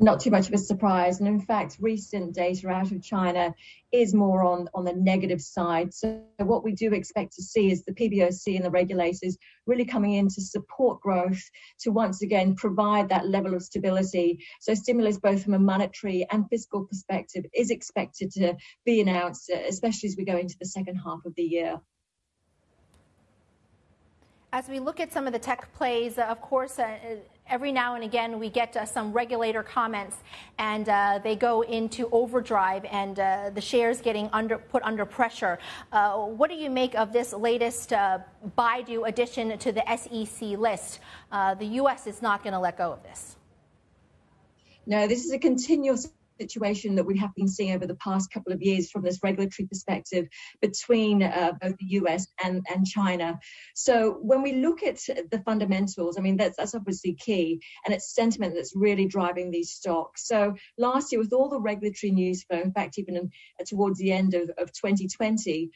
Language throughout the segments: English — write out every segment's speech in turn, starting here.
not too much of a surprise. And in fact, recent data out of China is more on, on the negative side. So what we do expect to see is the PBOC and the regulators really coming in to support growth to once again provide that level of stability. So stimulus both from a monetary and fiscal perspective is expected to be announced, especially as we go into the second half of the year. As we look at some of the tech plays, of course, uh, every now and again we get uh, some regulator comments and uh, they go into overdrive and uh, the shares getting under put under pressure. Uh, what do you make of this latest uh, Baidu addition to the SEC list? Uh, the U.S. is not going to let go of this. No, this is a continuous situation that we have been seeing over the past couple of years from this regulatory perspective between uh, both the US and, and China. So when we look at the fundamentals, I mean, that's, that's obviously key, and it's sentiment that's really driving these stocks. So last year, with all the regulatory news flow, in fact, even in, uh, towards the end of, of 2020,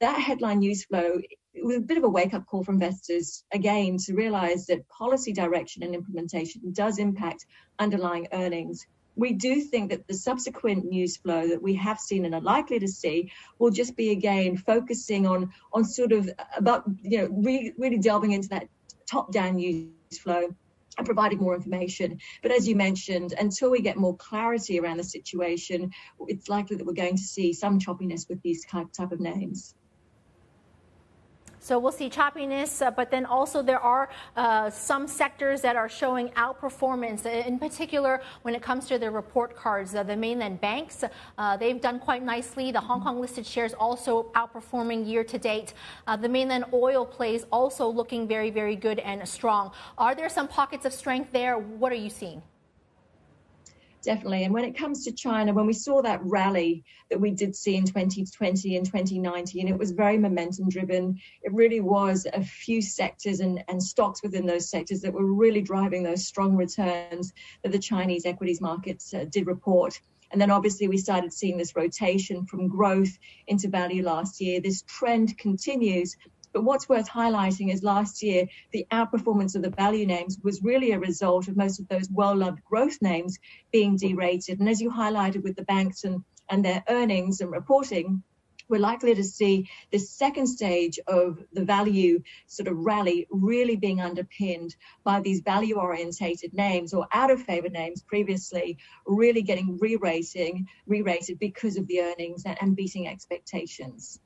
that headline news flow was a bit of a wake up call for investors again to realize that policy direction and implementation does impact underlying earnings we do think that the subsequent news flow that we have seen and are likely to see will just be again focusing on on sort of about you know really, really delving into that top down news flow and providing more information. But as you mentioned, until we get more clarity around the situation, it's likely that we're going to see some choppiness with these type, type of names. So we'll see choppiness, uh, but then also there are uh, some sectors that are showing outperformance. In particular, when it comes to the report cards, uh, the mainland banks, uh, they've done quite nicely. The Hong Kong listed shares also outperforming year to date. Uh, the mainland oil plays also looking very, very good and strong. Are there some pockets of strength there? What are you seeing? Definitely. And when it comes to China, when we saw that rally that we did see in 2020 and 2019, it was very momentum driven. It really was a few sectors and, and stocks within those sectors that were really driving those strong returns that the Chinese equities markets uh, did report. And then obviously we started seeing this rotation from growth into value last year. This trend continues but what's worth highlighting is last year, the outperformance of the value names was really a result of most of those well loved growth names being derated. And as you highlighted with the banks and, and their earnings and reporting, we're likely to see this second stage of the value sort of rally really being underpinned by these value orientated names or out of favor names previously really getting re-rating re-rated because of the earnings and beating expectations